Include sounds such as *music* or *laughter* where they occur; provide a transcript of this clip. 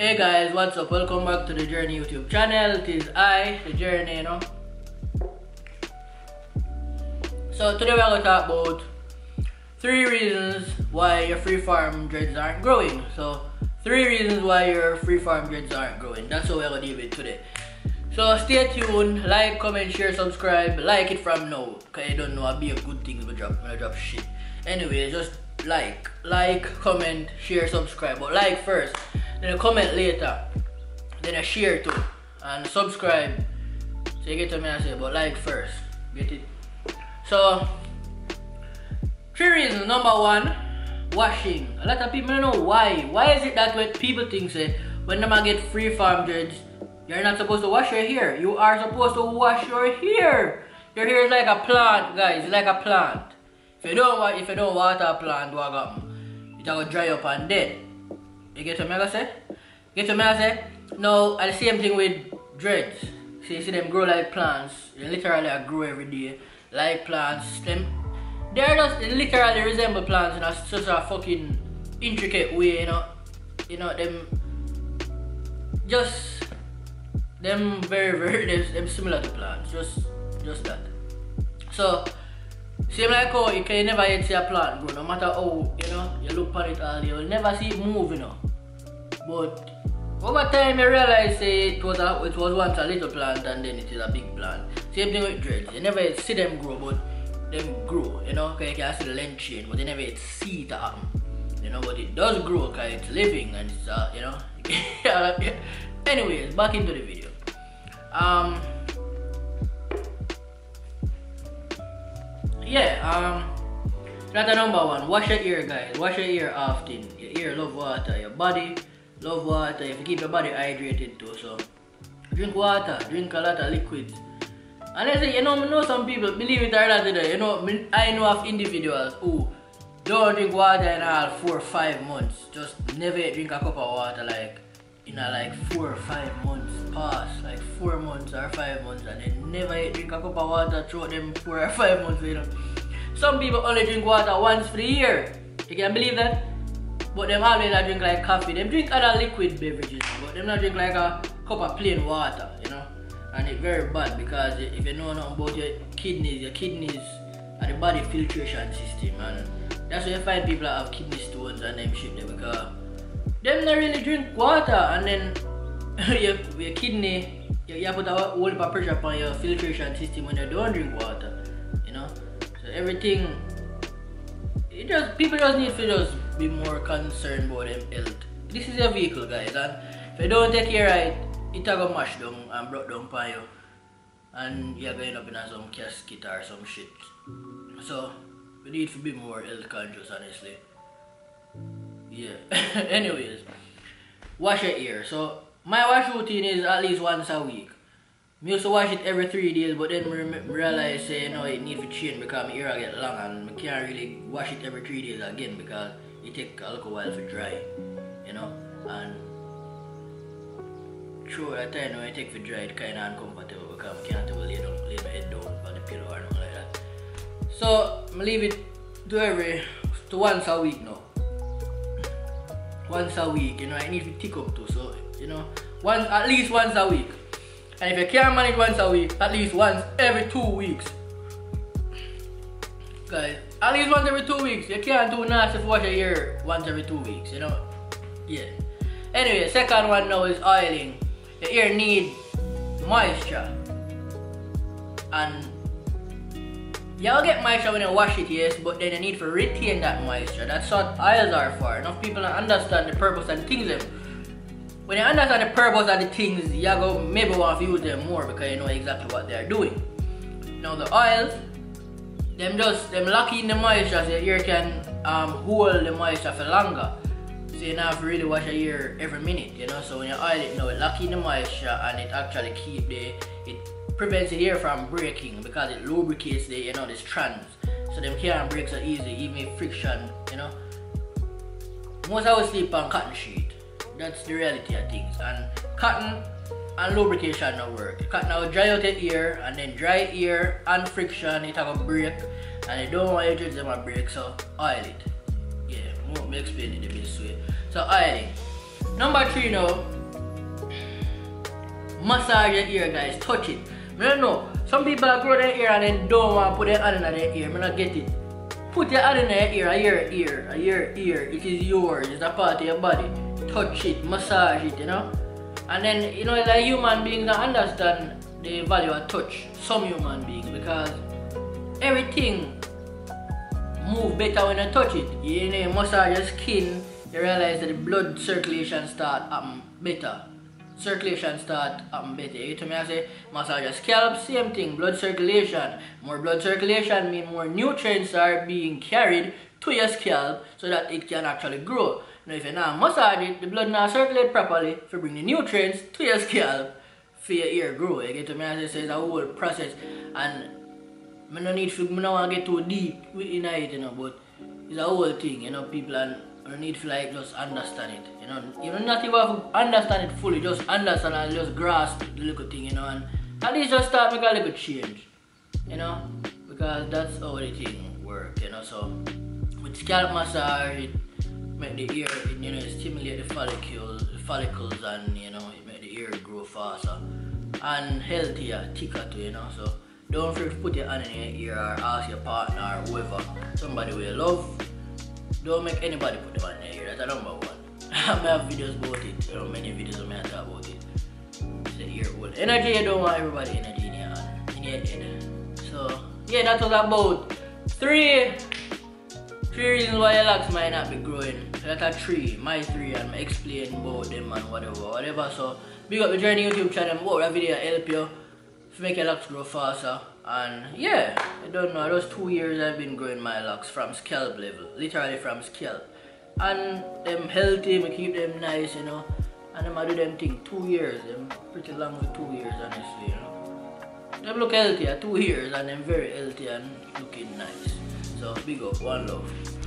Hey guys, what's up? Welcome back to the Journey YouTube channel. It is I, the Journey, you know. So today we're going to talk about three reasons why your freeform dreads aren't growing. So three reasons why your freeform dreads aren't growing. That's what we're going to deal with today. So stay tuned, like, comment, share, subscribe, like it from now. Cause you don't know I'll be a good thing when I drop when I drop shit. Anyway, just like, like, comment, share, subscribe. But like first then comment later, then a share too, and subscribe. So you get to me I say, but like first, get it. So three reasons. Number one, washing. A lot of people don't know why. Why is it that when people think say when them get freeform dreads, you're not supposed to wash your hair. You are supposed to wash your hair. Your hair is like a plant, guys. Like a plant. If you don't if you don't water a plant, what happen? Um, it will dry up and dead. You get what I say? Get what I say? Now, the same thing with dreads. See, you see them grow like plants. They literally grow every day. Like plants. Them, they're just, they literally resemble plants in a, such a fucking intricate way, you know. You know, them, just, them very, very, them, them similar to plants. Just, just that. So, same like how you can never yet see a plant grow, no matter how, you know, you look at it all, you'll never see it move, you know. But over time you realize say it was a, it was once a little plant and then it is a big plant. Same thing with dreads. You never see them grow but them grow, you know, because you can see the length but you never see it happen. You know, but it does grow because it's living and it's uh, you know. *laughs* Anyways, back into the video. Um Yeah, um that's the number one. Wash your ear guys. Wash your ear often. Your ear love water, your body love water if you keep your body hydrated too so. Drink water drink a lot of liquids. And I say you know I know some people believe it or not you know I know of individuals who don't drink water in all four or five months. Just never drink a cup of water like in a like four or five months past like four months or five months and they never drink a cup of water throughout them four or five months you know. Some people only drink water once for the year. You can believe that but them always I drink like coffee. Them drink other liquid beverages, but them not drink like a cup of plain water, you know. And it's very bad because if you know nothing about your kidneys, your kidneys are the body filtration system, and that's why you find people that have kidney stones and them shit there because them not really drink water, and then *laughs* your, your kidney, you, you put a whole lot of pressure upon your filtration system when you don't drink water, you know. So everything, it just people just need to just be more concerned about them health. This is a vehicle guys and if you don't take care right, it will mash down and broke down for you. And you're going up in some casket or some shit. So we need to be more health conscious honestly. Yeah. *laughs* Anyways, wash your ear. So my wash routine is at least once a week. I used to wash it every three days, but then I realized say, you know, it need to change because my ear get long and I can't really wash it every three days again because it take a little while for dry, you know, and through that time when it take for dry, it kind of uncomfortable because I can't lay, down, lay my head down on the pillow or nothing like that. So, I leave it to every, to once a week now. Once a week, you know, I need to tick up too, so, you know, once, at least once a week. And if you can't manage once a week, at least once every two weeks. Guys, at least once every two weeks. You can't do nothing wash your hair once every two weeks, you know? Yeah. Anyway, second one now is oiling. Your ear need moisture. And y'all get moisture when you wash it, yes, but then you need to retain that moisture. That's what oils are for. Enough people don't understand the purpose and things them. When you understand the purpose of the things, you go maybe want to use them more because you know exactly what they're doing. Now the oils, them just them lock in the moisture so your ear can um, hold the moisture for longer. So you have to really wash your ear every minute, you know. So when you oil it now, it lock in the moisture and it actually keep the it prevents the hair from breaking because it lubricates the you know the strands. So them can't break so easy, even friction, you know. Most I would sleep on cotton sheet. That's the reality of things. And cotton and lubrication not work. Cotton will dry out your ear and then dry ear and friction it have a break and you don't want dreads to break so oil it. Yeah, me explain it the best way. So oiling. Number three now, massage your ear guys, touch it. I don't know, some people grow their ear and then don't want to put their hand in their ear, I not get it. Put your hand in your ear, your ear, your ear, it is yours, it's a part of your body. Touch it, massage it, you know. And then, you know, like human beings that understand the value of touch, some human beings, because everything move better when you touch it. You know, massage your skin, you realize that the blood circulation start happen better circulation start happen better. You to me I say massage your scalp, same thing, blood circulation. More blood circulation mean more nutrients are being carried to your scalp so that it can actually grow. Now if you not massage it, the blood not circulate properly to bring the nutrients to your scalp for your ear grow. You get to me as I say it's a whole process and I no need to, I don't want to get too deep in it, you know, but it's a whole thing, you know, people and you need to like just understand it. You know, you don't have understand it fully, just understand and just grasp the little thing, you know, and at least just start make a little change. You know? Because that's how the thing work, you know. So with scalp massage make the ear you know stimulate the follicles the follicles and you know it make the ear grow faster and healthier, thicker too, you know. So don't forget to put your hand in your ear or ask your partner or whoever, somebody you love don't make anybody put them on their ear. That's number one. *laughs* I have videos about it. There are many videos me talk about it. It's the ear hole. Energy, you don't want everybody energy in your hand, in your head. So, yeah, that was about three three reasons why your locks might not be growing. That's a three, my three, and I explain about them and whatever, whatever. So, big up the Journey YouTube channel. What a video help you to make your locks grow faster. And yeah, I don't know, those two years I've been growing my locks from scalp level, literally from scalp. And them healthy, me keep them nice, you know. And them I do them thing two years, them pretty long for two years honestly, you know. Them look healthy two years and them very healthy and looking nice. So big up, one love.